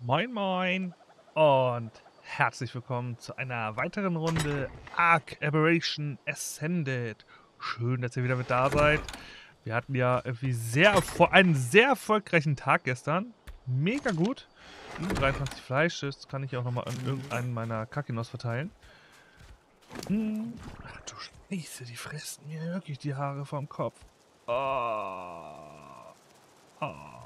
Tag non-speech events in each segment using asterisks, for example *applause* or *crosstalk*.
Moin Moin und herzlich willkommen zu einer weiteren Runde Arc Aberration Ascended. Schön, dass ihr wieder mit da seid. Wir hatten ja irgendwie sehr einen sehr erfolgreichen Tag gestern. Mega gut. 23 Fleisch, das kann ich auch nochmal an irgendeinen meiner Kakinos verteilen. Hm. Ach du Scheiße, die fressen mir wirklich die Haare vom Kopf. Oh. Oh.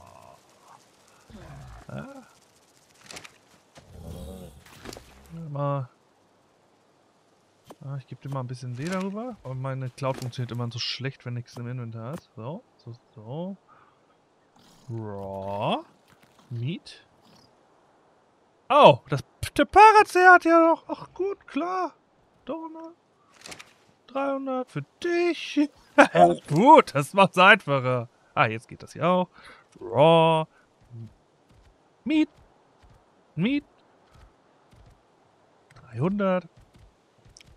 Mal. Ah, ich gebe dir mal ein bisschen Leder rüber. Und meine Cloud funktioniert immer so schlecht, wenn nichts im Inventar ist. So, so, so. Raw. Meat. Oh, das der Parazee hat ja noch. Ach gut, klar. Donut. 300 für dich. *laughs* gut, das macht's einfacher. Ah, jetzt geht das hier auch. Raw. Meat. Meat. 300.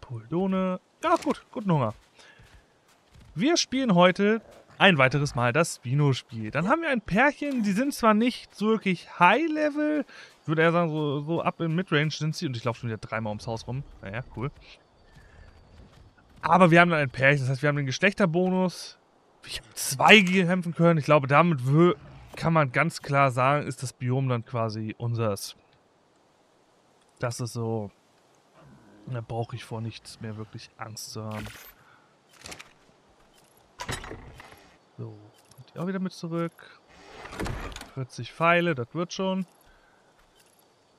Puldone. Ja, gut. Guten Hunger. Wir spielen heute ein weiteres Mal das Spino-Spiel. Dann haben wir ein Pärchen, die sind zwar nicht so wirklich High-Level, ich würde eher sagen, so, so ab in Midrange sind sie und ich laufe schon wieder dreimal ums Haus rum. Naja, cool. Aber wir haben dann ein Pärchen, das heißt, wir haben den Geschlechterbonus. Ich habe zwei kämpfen können. Ich glaube, damit kann man ganz klar sagen, ist das Biom dann quasi unseres. Das ist so da brauche ich vor nichts mehr wirklich Angst zu haben. So, kommt die auch wieder mit zurück. 40 Pfeile, das wird schon.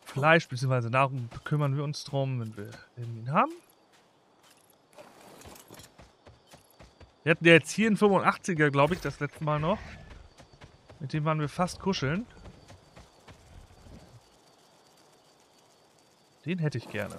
Fleisch bzw. Nahrung kümmern wir uns drum, wenn wir ihn haben. Wir hatten ja jetzt hier einen 85er, glaube ich, das letzte Mal noch. Mit dem waren wir fast kuscheln. Den hätte ich gerne.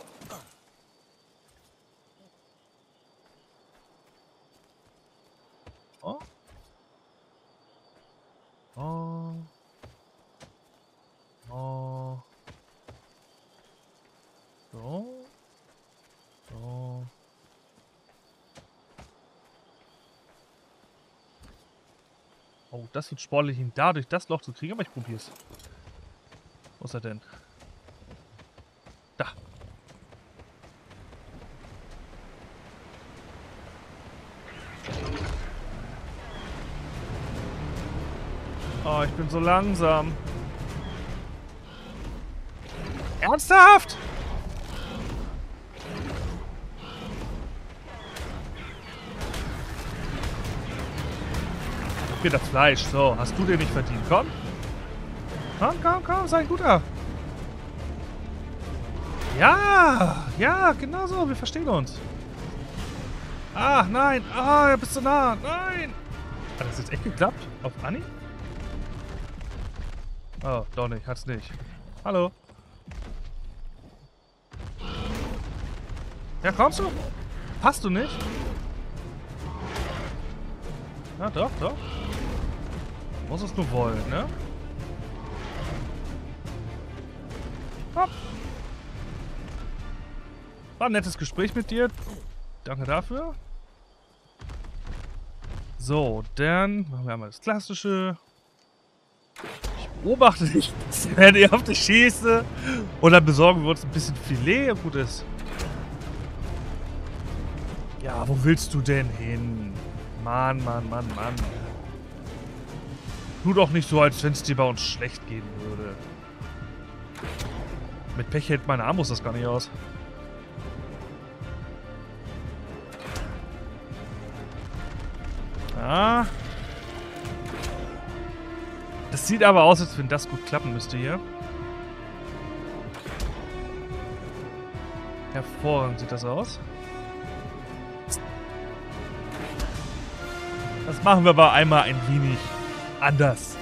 Das wird sportlich, ihn dadurch das Loch zu kriegen, aber ich probier's. Wo ist er denn? Da. Oh, ich bin so langsam. Ernsthaft? Mir das Fleisch. So, hast du dir nicht verdient. Komm. Komm, komm, komm, sei ein guter. Ja, ja, genau so. Wir verstehen uns. Ah, nein. Ah, bist so nah. Nein. Hat das jetzt echt geklappt? Auf Anni? Oh, doch nicht. Hat's nicht. Hallo. Ja, kommst du? Passt du nicht? Ja, doch, doch. Muss es nur wollen, ne? Hopp. War ein nettes Gespräch mit dir. Danke dafür. So, dann machen wir einmal das Klassische. Ich beobachte dich, *laughs* wenn ich auf dich schieße. Und dann besorgen wir uns ein bisschen Filet. Gut ist. Ja, wo willst du denn hin? Mann, Mann, Mann, Mann. Tu doch nicht so, als wenn es dir bei uns schlecht gehen würde. Mit Pech hält meine Armbrust das gar nicht aus. Ah. Das sieht aber aus, als wenn das gut klappen müsste hier. Hervorragend sieht das aus. Das machen wir aber einmal ein wenig anders.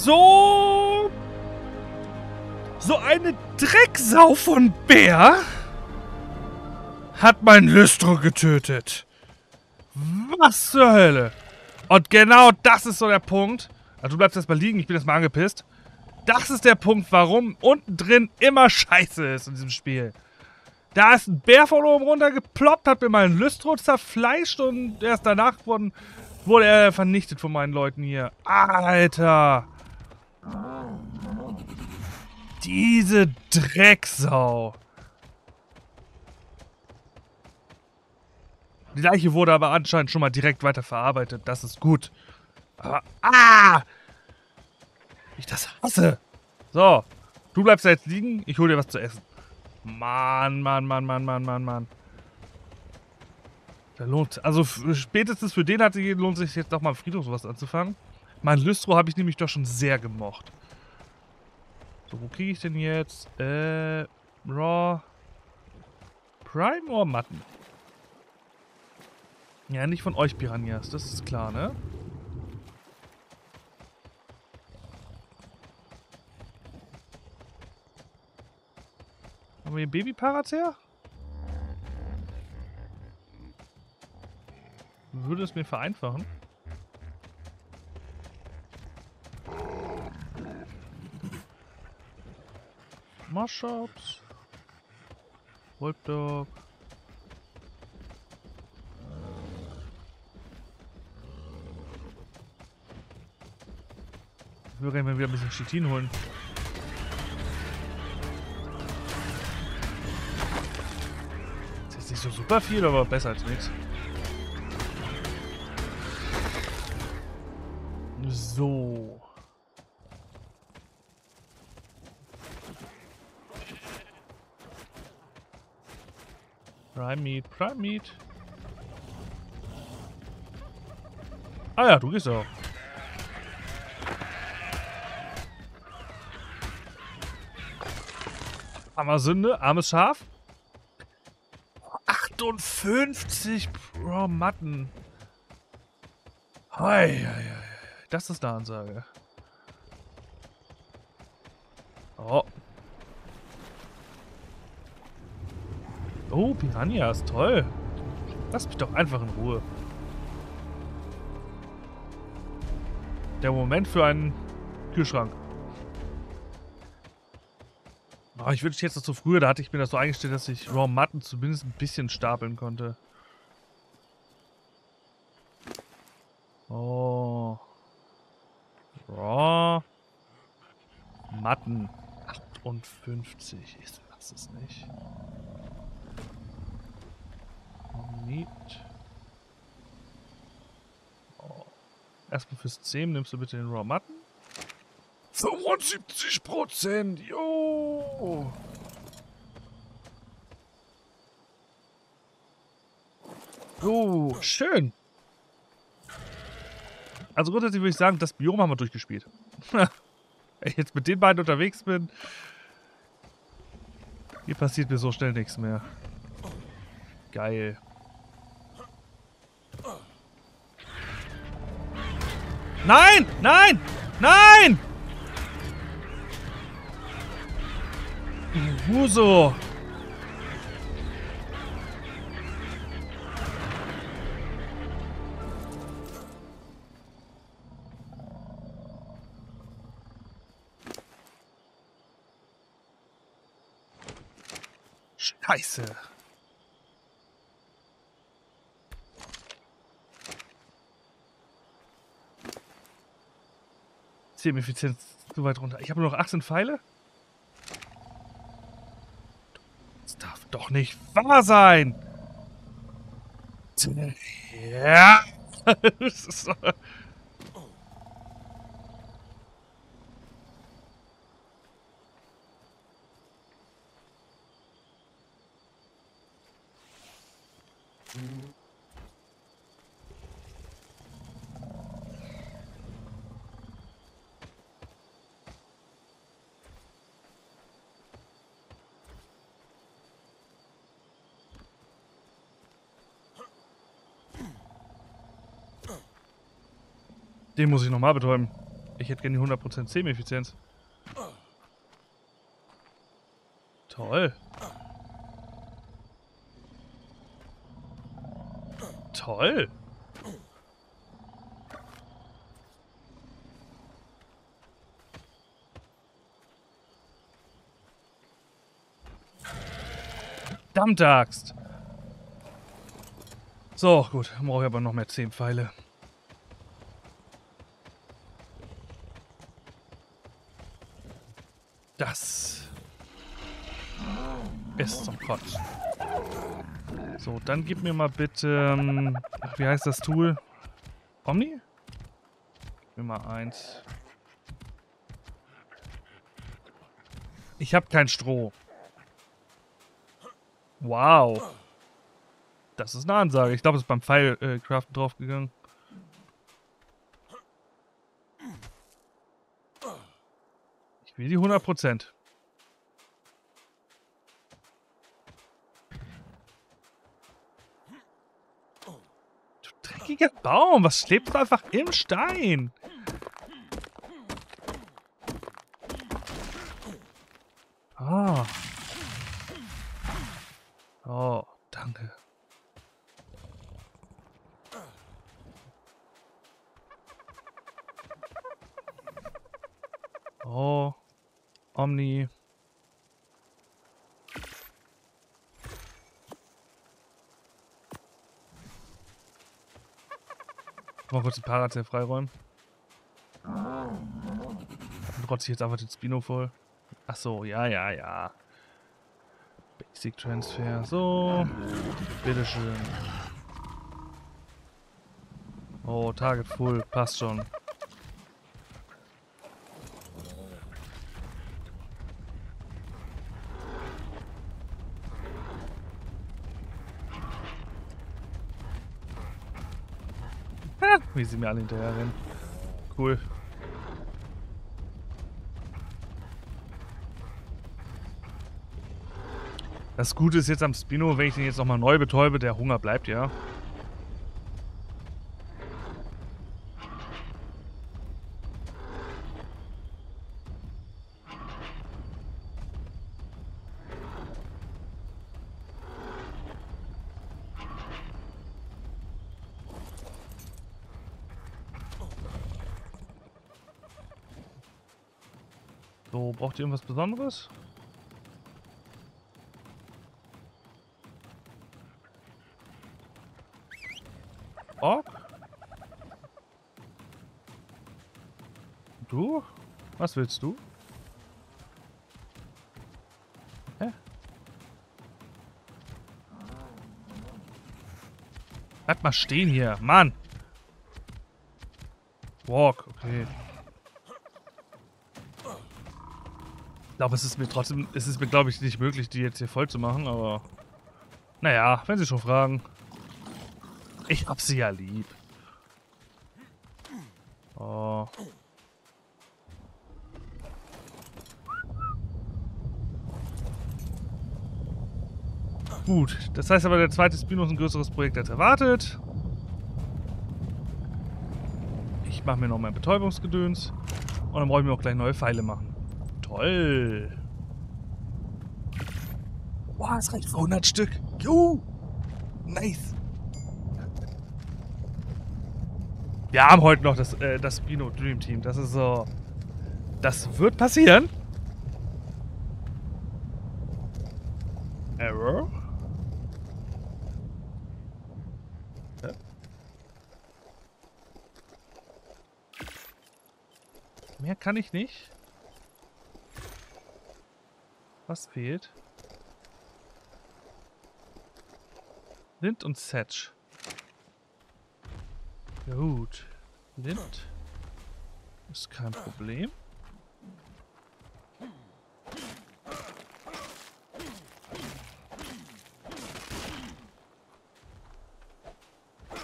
So... So eine Drecksau von Bär hat mein Lystro getötet. Was zur Hölle? Und genau das ist so der Punkt. Also du bleibst erstmal liegen, ich bin jetzt mal angepisst. Das ist der Punkt, warum unten drin immer scheiße ist in diesem Spiel. Da ist ein Bär von oben runter geploppt, hat mir meinen Lystro zerfleischt und erst danach wurden, wurde er vernichtet von meinen Leuten hier. Alter! Diese Drecksau. Die Leiche wurde aber anscheinend schon mal direkt weiterverarbeitet. Das ist gut. Aber, ah! Ich das hasse. So. Du bleibst da jetzt liegen. Ich hole dir was zu essen. Mann, Mann, Mann, Mann, Mann, Mann, Mann. Der lohnt. Also spätestens für den hat sich, lohnt sich jetzt doch mal Friedhof sowas anzufangen. Mein Lystro habe ich nämlich doch schon sehr gemocht. So, wo kriege ich denn jetzt? Äh, Raw. Prime oder Matten? Ja, nicht von euch Piranhas, das ist klar, ne? Haben wir hier Babyparats her? Würde es mir vereinfachen? Marshops. Wolfdog. Gerne mal wieder ein bisschen Chitin holen. nicht so super viel, aber besser als nichts. Prime Meat, Prime Meat. Ah ja, du gehst auch. Armer Sünde, armes Schaf. 58 Pro Matten. Hei. Das ist eine Ansage. Oh. Oh, Piranhas, toll. Lass mich doch einfach in Ruhe. Der Moment für einen Kühlschrank. Oh, ich wünschte jetzt so früher, da hatte ich mir das so eingestellt, dass ich Raw Matten zumindest ein bisschen stapeln konnte. Oh. Raw Matten 58. Ich lasse es nicht. Meat. Oh. Erstmal fürs 10 nimmst du bitte den Raw Matten. 75 Prozent, jo. Oh, schön. Also grundsätzlich würde ich sagen, das Biom haben wir durchgespielt. *laughs* Wenn ich jetzt mit den beiden unterwegs bin, hier passiert mir so schnell nichts mehr. Geil. Nein! Nein! Nein! Huso! Scheiße. Effizienz zu weit runter. Ich habe nur noch 18 Pfeile. doch nicht wahr sein! Ja! *laughs* Den muss ich nochmal betäuben. Ich hätte gerne die 100% Zähmeffizienz. Toll. Toll. Verdammte Axt. So, gut. Brauche ich aber noch mehr 10 Pfeile. Das zum Kotzen. So, dann gib mir mal bitte... Ähm, wie heißt das Tool? Omni? Mal eins. Ich habe kein Stroh. Wow. Das ist eine Ansage. Ich glaube, es ist beim Pfeilcraften äh, draufgegangen. Will die 100%. Du dreckiger Baum, was schläft einfach im Stein? Ah. Oh, danke. Oh, Omni. Mal kurz den Parazell freiräumen. Rotze ich jetzt einfach den Spino voll. Ach so, ja, ja, ja. Basic Transfer. So. Bitteschön. Oh, Target full. Passt schon. Wie sie mir alle hinterher rennen. Cool. Das Gute ist jetzt am Spino, wenn ich den jetzt nochmal neu betäube, der Hunger bleibt ja. Ihr irgendwas Besonderes? Ork? Du? Was willst du? Hä? Bleib mal stehen hier, Mann! Walk, okay. Glaube, es ist mir trotzdem, es ist mir, glaube ich, nicht möglich, die jetzt hier voll zu machen, aber... Naja, wenn Sie schon fragen. Ich hab sie ja lieb. Oh. Gut, das heißt aber, der zweite Spino ist ein größeres Projekt als erwartet. Ich mache mir noch mein Betäubungsgedöns. Und dann brauche ich mir auch gleich neue Pfeile machen. Toll. Boah, es reicht für 100 Stück. Juhu. Nice. Wir haben heute noch das, äh, das Spino Dream Team. Das ist so. Das wird passieren. Error? Mehr kann ich nicht. Was fehlt? Lind und Setch. Gut. Lind. Ist kein Problem.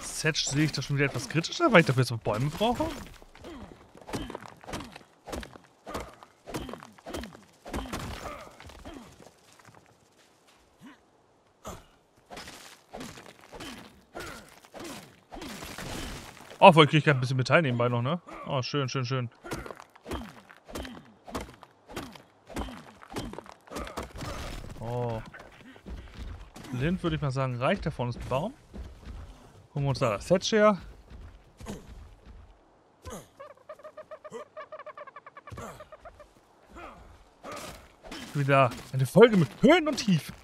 Setch sehe ich das schon wieder etwas kritischer, weil ich dafür jetzt Bäume brauche. Oh, voll, kriege ich ein bisschen Metall nebenbei noch, ne? Oh, schön, schön, schön. Oh. Lind, würde ich mal sagen, reicht. Da vorne ist ein Baum. Gucken wir uns da das Thatch her. Wieder eine Folge mit Höhen und Tiefen.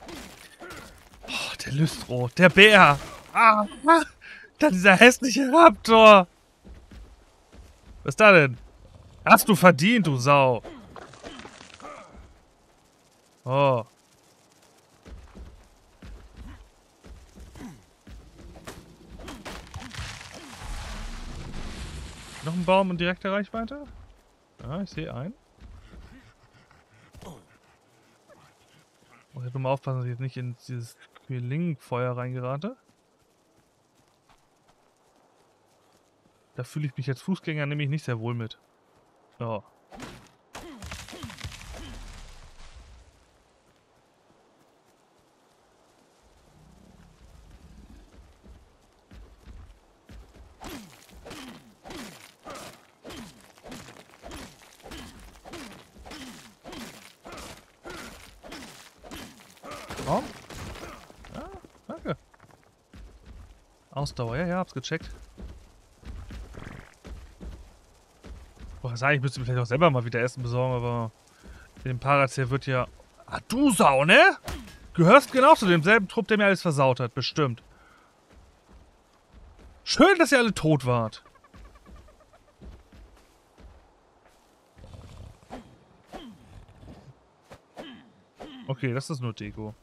Oh, der Lystro, der Bär. Ah, ah dann dieser hässliche Raptor. Was ist da denn? Hast du verdient, du Sau. Oh. Noch ein Baum in direkter Reichweite? Ja, ich sehe einen. Muss ich nur mal aufpassen, dass ich jetzt nicht in dieses Quilling-Feuer reingerate. Da fühle ich mich als Fußgänger nämlich nicht sehr wohl mit. Ja. Ausdauer, ja, ja, hab's gecheckt. Boah, sag ich, müsste mir vielleicht auch selber mal wieder Essen besorgen, aber dem Parazier wird ja... Ah, du Sau, ne? Gehörst genau zu demselben Trupp, der mir alles versaut hat, bestimmt. Schön, dass ihr alle tot wart. Okay, das ist nur Deko.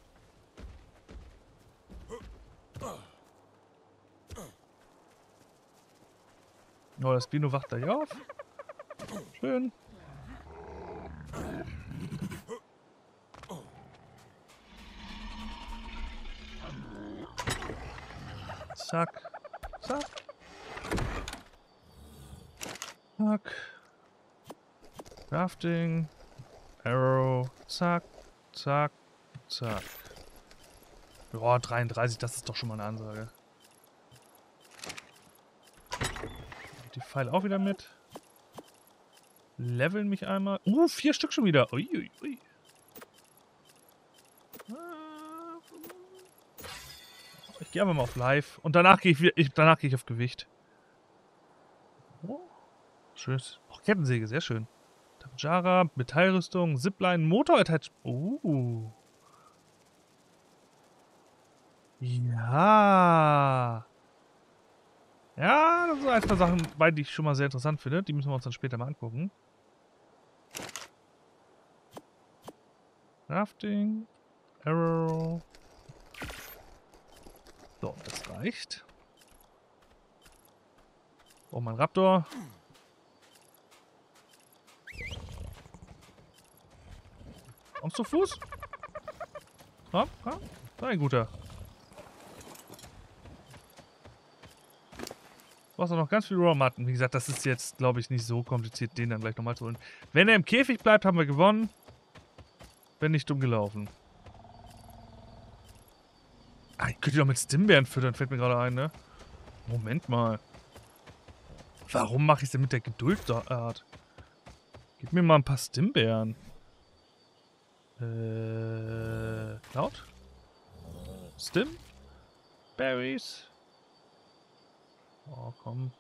Oh, das Bino wacht da hier auf. Schön. Zack. Zack. Zack. Crafting. Arrow. Zack. Zack. Zack. Boah, 33, das ist doch schon mal eine Ansage. Die Pfeile auch wieder mit. Leveln mich einmal. Uh, vier Stück schon wieder. Ui, ui, ui. Ich gehe aber mal auf Live. Und danach gehe ich, ich, danach gehe ich auf Gewicht. Oh, schönes. Oh, Kettensäge, sehr schön. Tamjara, Metallrüstung, Zipline, Motor-Attach. Uh. Ja. Ja, das sind ein, zwei Sachen, bei die ich schon mal sehr interessant finde. Die müssen wir uns dann später mal angucken. Crafting. Arrow. So, das reicht. Oh, mein Raptor. Kommst du Fuß? Komm, komm. Sei ein guter. brauchst auch noch ganz viel Raw-Matten. Wie gesagt, das ist jetzt, glaube ich, nicht so kompliziert, den dann gleich nochmal zu holen. Wenn er im Käfig bleibt, haben wir gewonnen. Wenn nicht dumm gelaufen. Ah, ich könnte doch mit Stimbeeren füttern, fällt mir gerade ein, ne? Moment mal. Warum mache ich es denn mit der Geduldart? Gib mir mal ein paar Stimbeeren. Äh, laut? Stim? Berries? Oh, komm.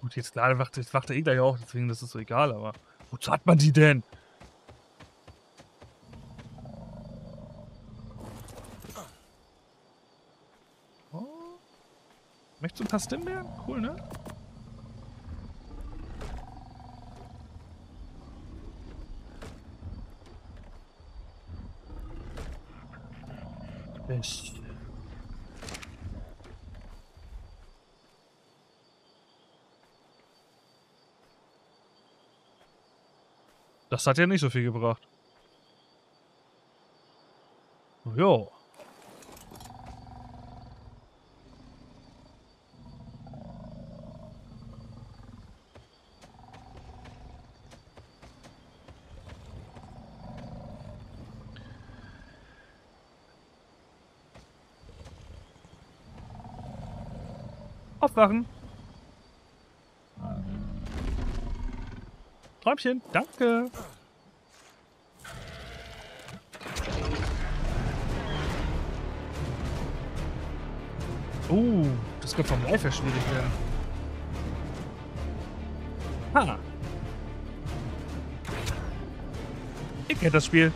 Gut, jetzt klar, wacht, wacht er eh gleich auch, deswegen das ist so egal, aber wozu hat man die denn? Oh. Möchtest du ein paar Stimbeeren? Cool, ne? Best. Das hat ja nicht so viel gebracht. Jo. Aufwachen. Räumchen, danke. Oh, das könnte vom Live her schwierig werden. Ha. Ich kenne das Spiel.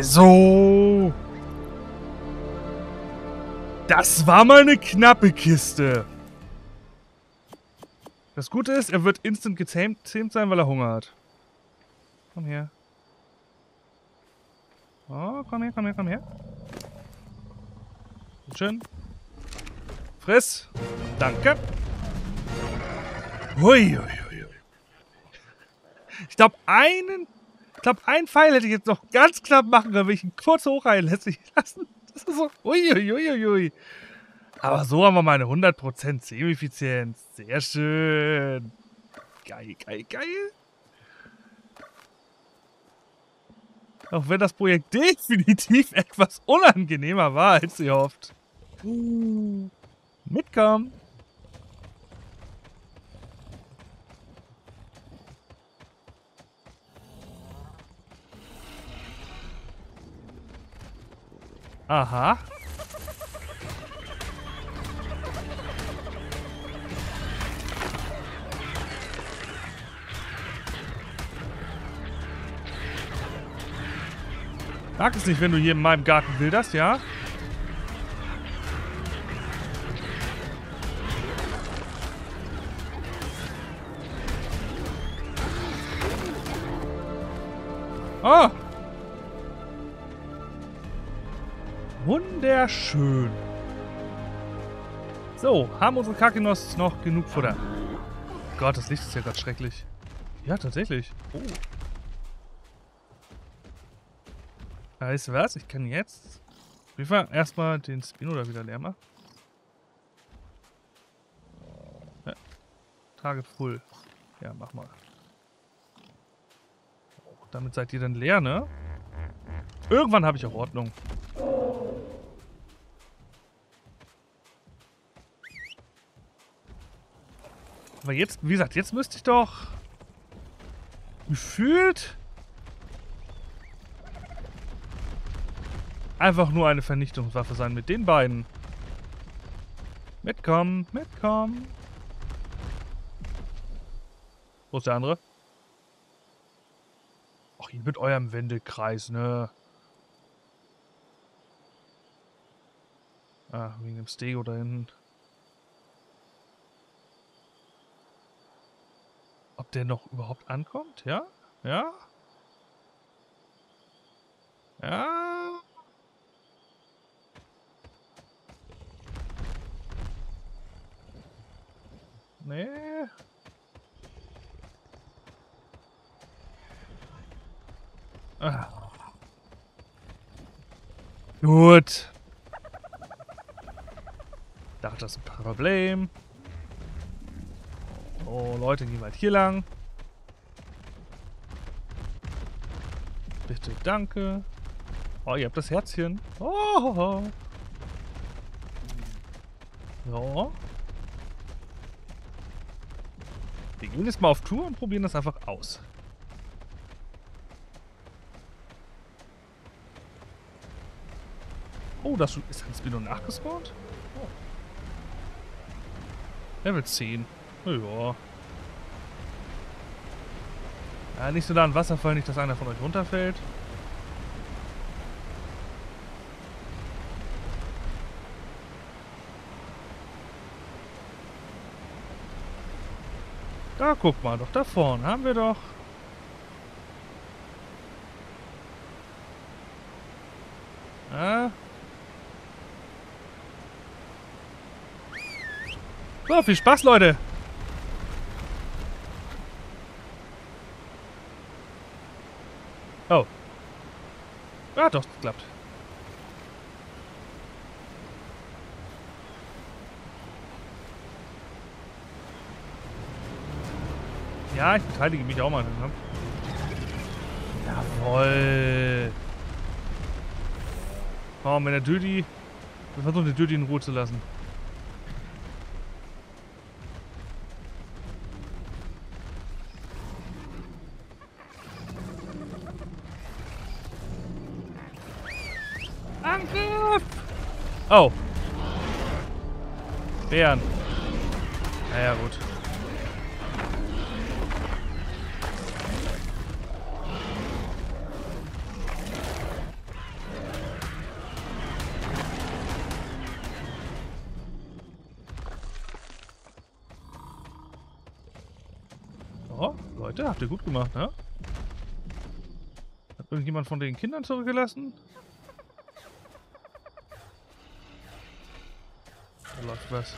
So. Das war mal eine knappe Kiste. Das Gute ist, er wird instant gezähmt sein, weil er Hunger hat. Komm her. Oh, komm her, komm her, komm her. Schön. Friss. Danke. Hui, hui, hui. Ich glaube, einen ich glaube, einen Pfeil hätte ich jetzt noch ganz knapp machen können, wenn ich ihn kurz hochheilen lässt lassen. Das ist so, uiuiuiui. Aber so haben wir mal eine 100% Semi-Effizienz. Sehr schön. Geil, geil, geil. Auch wenn das Projekt *laughs* definitiv etwas unangenehmer war, als ihr hofft. Mitkommen. Aha. Mag es nicht, wenn du hier in meinem Garten wilderst, ja? Oh! Wunderschön. So, haben unsere Kakinos noch genug Futter? Gott, das Licht ist ja gerade schrecklich. Ja, tatsächlich. Oh. Weißt du was? Ich kann jetzt wie war erstmal den Spino da wieder leer machen. Ja. Target full. Ja, mach mal. Damit seid ihr dann leer, ne? Irgendwann habe ich auch Ordnung. Aber jetzt, wie gesagt, jetzt müsste ich doch gefühlt einfach nur eine Vernichtungswaffe sein mit den beiden. Mitkommen, mitkommen. Wo ist der andere? Ach, ihr mit eurem Wendekreis, ne? Ah, wegen dem Stego da hinten. Der noch überhaupt ankommt? Ja? Ja? Ja. Nee. Ah. Gut. Dachte, das ist ein Problem. Leute, wir halt hier lang. Bitte, danke. Oh, ihr habt das Herzchen. Oh. Ja. Wir gehen jetzt mal auf Tour und probieren das einfach aus. Oh, das ist ein Spino nachgespawnt? Oh. Level 10. Ja. Ja, nicht so da ein Wasserfall, nicht, dass einer von euch runterfällt. Da guck mal, doch da vorne haben wir doch. Ja. So, viel Spaß, Leute. Oh. Ja, doch, klappt. Ja, ich beteilige mich auch mal. Ne? Jawoll. Oh, der Dödi... Wir versuchen den Dödi in Ruhe zu lassen. Oh. Bären. Naja, gut. Oh, Leute, habt ihr gut gemacht, ne? Hat irgendjemand von den Kindern zurückgelassen? Da was.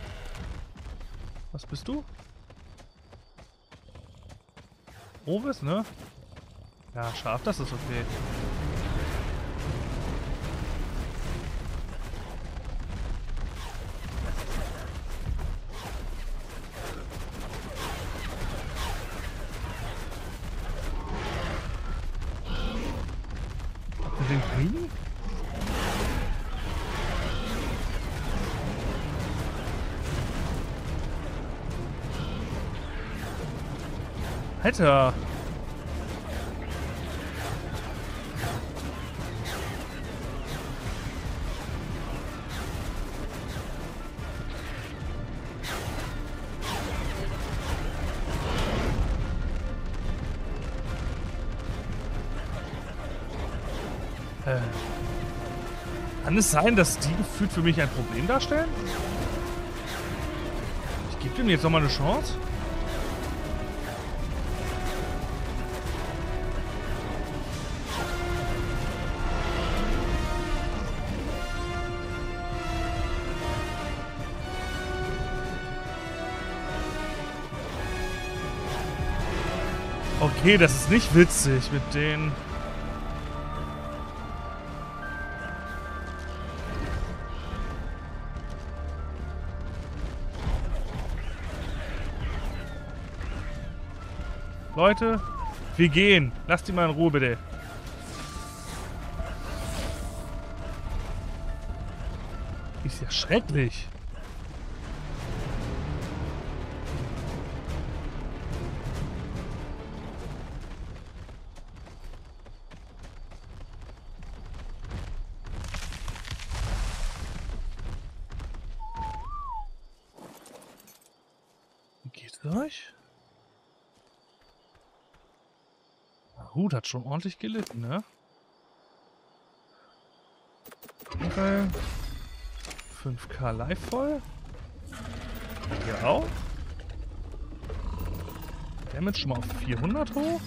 Was bist du? Ovis, ne? Ja, scharf, das ist okay. Alter! Äh. Kann es sein, dass die gefühlt für mich ein Problem darstellen? Ich gebe dem jetzt nochmal eine Chance. Okay, das ist nicht witzig mit denen. Leute, wir gehen. Lasst die mal in Ruhe, bitte. Ist ja schrecklich. Boot hat schon ordentlich gelitten, ne? Okay. 5K live voll. Hier auch. Damage schon mal auf 400 hoch.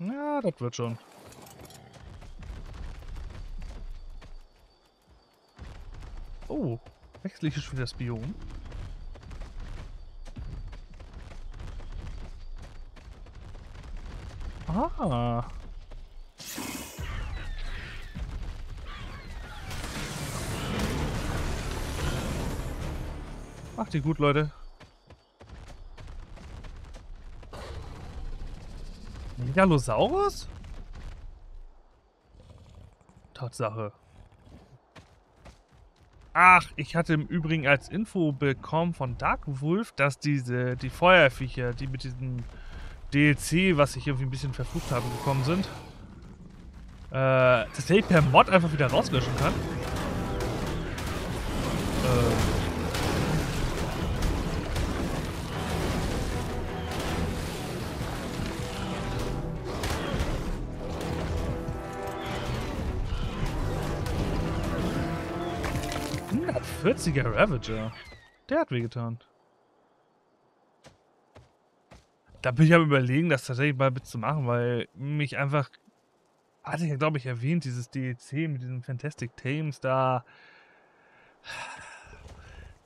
Ja, das wird schon. Oh, wechsle ich schon wieder das Biom. Ah. Macht die gut, Leute. Megalosaurus? Tatsache. Ach, ich hatte im Übrigen als Info bekommen von Dark Wolf, dass diese, die Feuerviecher, die mit diesem DLC, was ich irgendwie ein bisschen verflucht habe, gekommen sind, äh, tatsächlich per Mod einfach wieder rauslöschen kann. Äh. 140er Ravager. Der hat wehgetan. Da bin ich am überlegen, das tatsächlich mal mitzumachen, weil mich einfach, hatte ich ja glaube ich erwähnt, dieses DLC mit diesen Fantastic Tames da,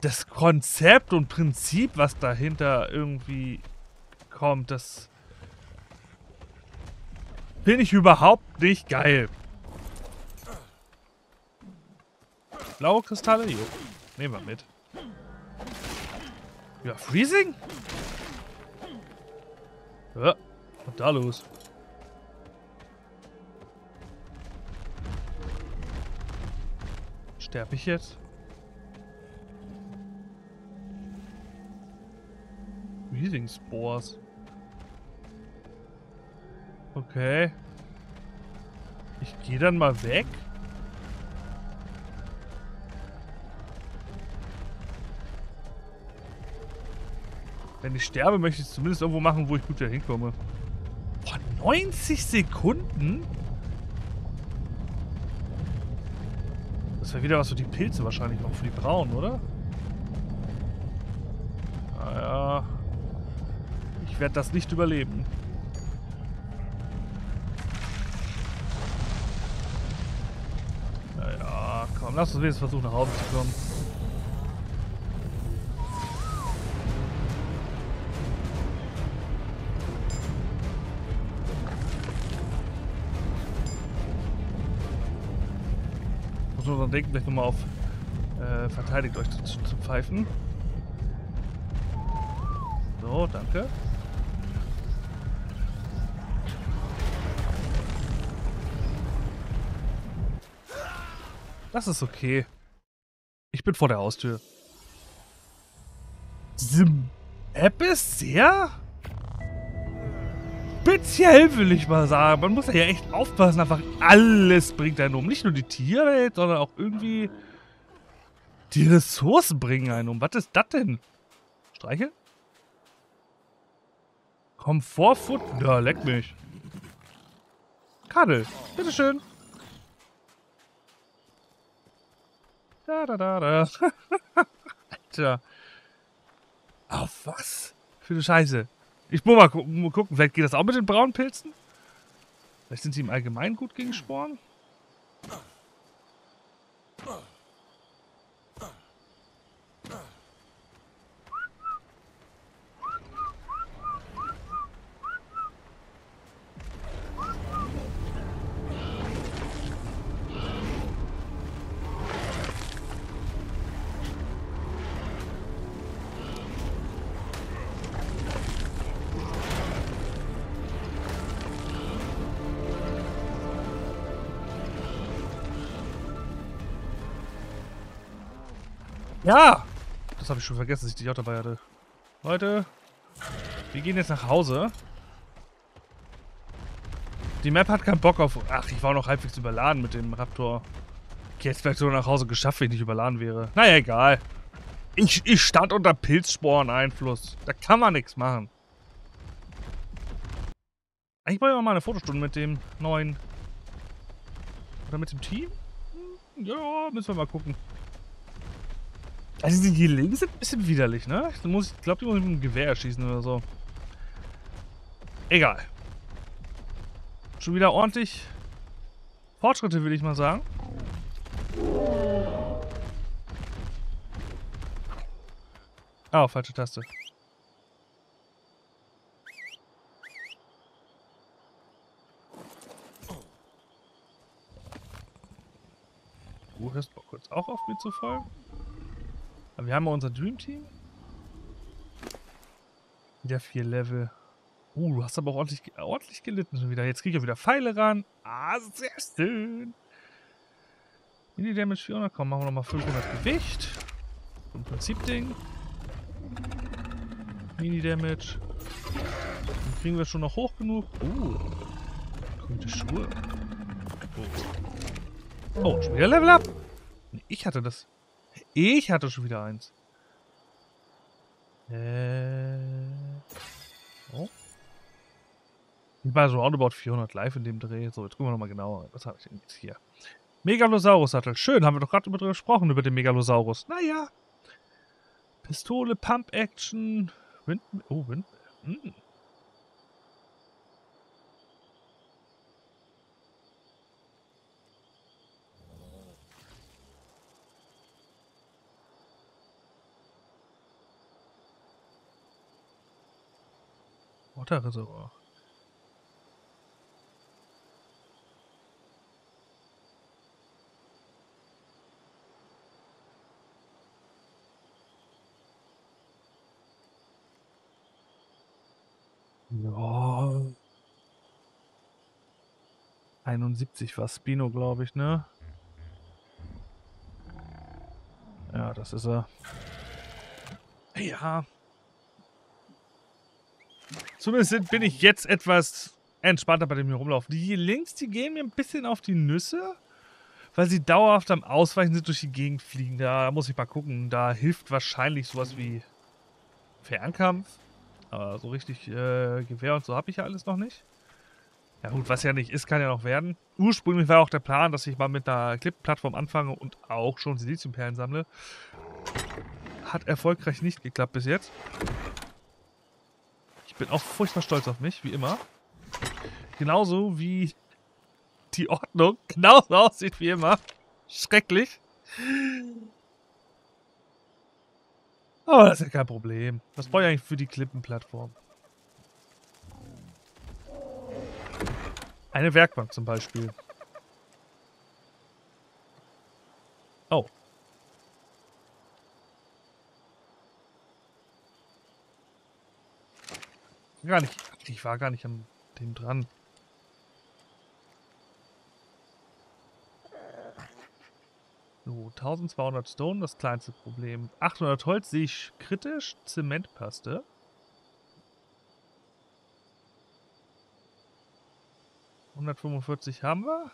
das Konzept und Prinzip, was dahinter irgendwie kommt, das finde ich überhaupt nicht geil. Blaue Kristalle? Jo. Nehmen wir mit. Ja, Freezing? Ja, was da los? Sterbe ich jetzt? Freezing Spores. Okay. Ich gehe dann mal weg. Wenn ich sterbe, möchte ich es zumindest irgendwo machen, wo ich gut hinkomme. Boah, 90 Sekunden? Das wäre wieder was für die Pilze wahrscheinlich noch, für die Braunen, oder? Naja. Ich werde das nicht überleben. Naja, komm, lass uns wenigstens versuchen, nach Hause zu kommen. Denken, gleich nochmal auf äh, verteidigt euch zu, zu pfeifen. So, danke. Das ist okay. Ich bin vor der Haustür. Diese App ist sehr speziell, will ich mal sagen. Man muss ja echt aufpassen, einfach alles bringt einen um. Nicht nur die Tierwelt, sondern auch irgendwie die Ressourcen bringen einen um. Was ist das denn? Streicheln? Komfortfood? Ja, leck mich. Kadel, bitteschön. Da, da, da, da. *laughs* Alter. Auf was? Für eine Scheiße. Ich muss mal gucken, vielleicht geht das auch mit den braunen Pilzen? Vielleicht sind sie im Allgemeinen gut gegen Sporen? Ja! Das habe ich schon vergessen, dass ich die auch dabei hatte. Leute, wir gehen jetzt nach Hause. Die Map hat keinen Bock auf... Ach, ich war noch halbwegs überladen mit dem Raptor. Okay, jetzt vielleicht sogar nach Hause geschafft, wenn ich nicht überladen wäre. Naja, egal. Ich, ich stand unter Pilzsporen-Einfluss. Da kann man nichts machen. Eigentlich wollen wir mal eine Fotostunde mit dem neuen... Oder mit dem Team? Hm, ja, müssen wir mal gucken. Also die links sind ein bisschen widerlich, ne? Ich, glaube, die muss ich mit dem Gewehr erschießen oder so. Egal. Schon wieder ordentlich Fortschritte, würde ich mal sagen. Oh, falsche Taste. Du hörst mal kurz auch auf mir zu folgen. Aber wir haben ja unser Dream Team. Wieder vier Level. Uh, du hast aber auch ordentlich, ordentlich gelitten schon wieder. Jetzt kriege ich wieder Pfeile ran. Ah, sehr schön. Mini Damage 400. Komm, machen wir nochmal 500 Gewicht. Im Prinzip Ding. Mini Damage. Dann kriegen wir schon noch hoch genug. Uh. Gute Schuhe. Oh. oh, schon wieder Level Up. Ich hatte das. Ich hatte schon wieder eins. Äh. Oh. Ich war so roundabout 400 live in dem Dreh. So, jetzt gucken wir nochmal genauer. Was habe ich denn jetzt hier? Megalosaurus-Sattel. Schön, haben wir doch gerade über gesprochen, über den Megalosaurus. Naja. Pistole, Pump-Action. Wind... Oh, Wind... Hm. Water-Reservoir. Ja. 71 war Spino, glaube ich, ne? Ja, das ist er. Ja. Zumindest bin ich jetzt etwas entspannter bei dem hier rumlaufen. Die hier links, die gehen mir ein bisschen auf die Nüsse, weil sie dauerhaft am Ausweichen sind, durch die Gegend fliegen. Da muss ich mal gucken. Da hilft wahrscheinlich sowas wie Fernkampf. Aber so richtig äh, Gewehr und so habe ich ja alles noch nicht. Ja gut, was ja nicht ist, kann ja noch werden. Ursprünglich war auch der Plan, dass ich mal mit einer Clip-Plattform anfange und auch schon Siliziumperlen sammle. Hat erfolgreich nicht geklappt bis jetzt. Ich bin auch furchtbar stolz auf mich, wie immer. Genauso wie die Ordnung *laughs* genauso aussieht wie immer. Schrecklich. Aber das ist ja kein Problem. Was brauche ich eigentlich für die Klippenplattform? Eine Werkbank zum Beispiel. Oh. Gar nicht. Ich war gar nicht an dem dran. So, 1200 Stone, das kleinste Problem. 800 Holz sehe ich kritisch. Zementpaste. ...145 haben wir.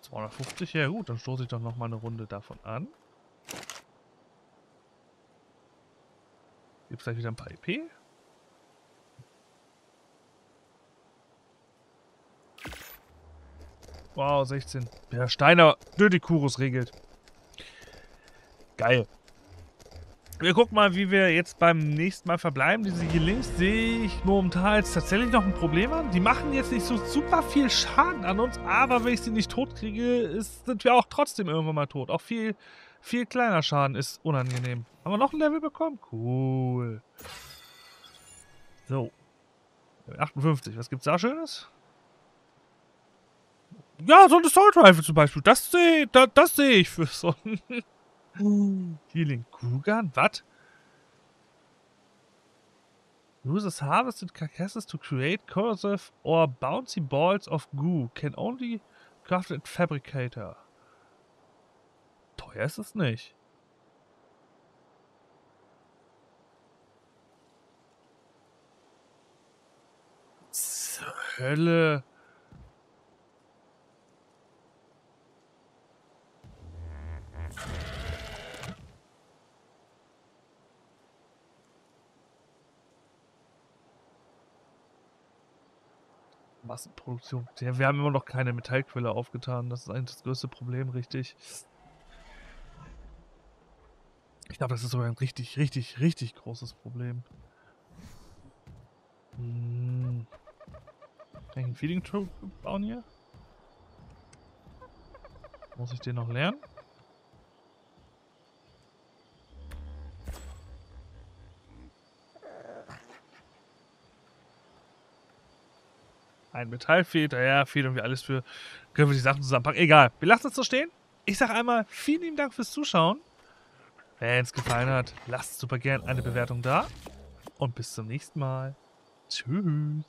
250, ja gut, dann stoße ich doch nochmal eine Runde davon an. Gibt es gleich wieder ein paar EP? Wow, 16. Ja, Steiner Dödikurus regelt. Geil. Wir gucken mal, wie wir jetzt beim nächsten Mal verbleiben. Diese hier links sehe ich momentan jetzt tatsächlich noch ein Problem an. Die machen jetzt nicht so super viel Schaden an uns, aber wenn ich sie nicht tot kriege, ist, sind wir auch trotzdem irgendwann mal tot. Auch viel, viel kleiner Schaden ist unangenehm. Haben wir noch ein Level bekommen? Cool. So. 58. Was gibt's da Schönes? Ja, so eine Assault Rifle zum Beispiel. Das sehe da, das seh ich für so ein *laughs* Healing Kugan. Was? Uses harvested carcasses to create corrosive or bouncy balls of goo. Can only crafted fabricator. Teuer ist es nicht. Zur Hölle. Massenproduktion. Ja, wir haben immer noch keine Metallquelle aufgetan. Das ist eigentlich das größte Problem, richtig. Ich glaube, das ist sogar ein richtig, richtig, richtig großes Problem. Hm. Kann ich einen Feeding Troop bauen hier? Muss ich den noch lernen? Ein Metallfeder, ja, fehlt wir alles für. Können wir die Sachen zusammenpacken? Egal, wir lassen es so stehen. Ich sage einmal vielen lieben Dank fürs Zuschauen. Wenn es gefallen hat, lasst super gern eine Bewertung da. Und bis zum nächsten Mal. Tschüss.